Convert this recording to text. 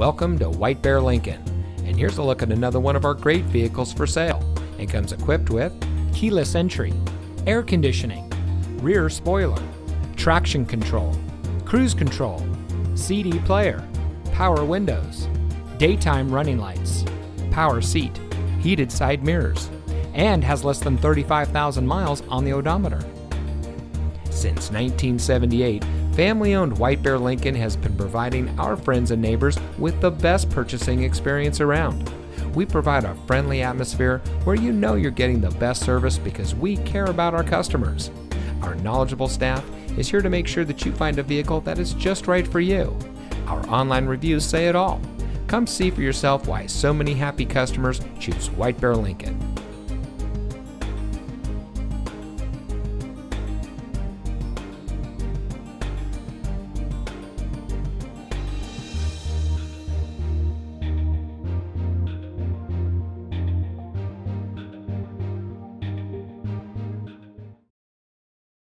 Welcome to White Bear Lincoln. And here's a look at another one of our great vehicles for sale. It comes equipped with keyless entry, air conditioning, rear spoiler, traction control, cruise control, CD player, power windows, daytime running lights, power seat, heated side mirrors, and has less than 35,000 miles on the odometer. Since 1978, family owned White Bear Lincoln has been providing our friends and neighbors with the best purchasing experience around. We provide a friendly atmosphere where you know you're getting the best service because we care about our customers. Our knowledgeable staff is here to make sure that you find a vehicle that is just right for you. Our online reviews say it all. Come see for yourself why so many happy customers choose White Bear Lincoln.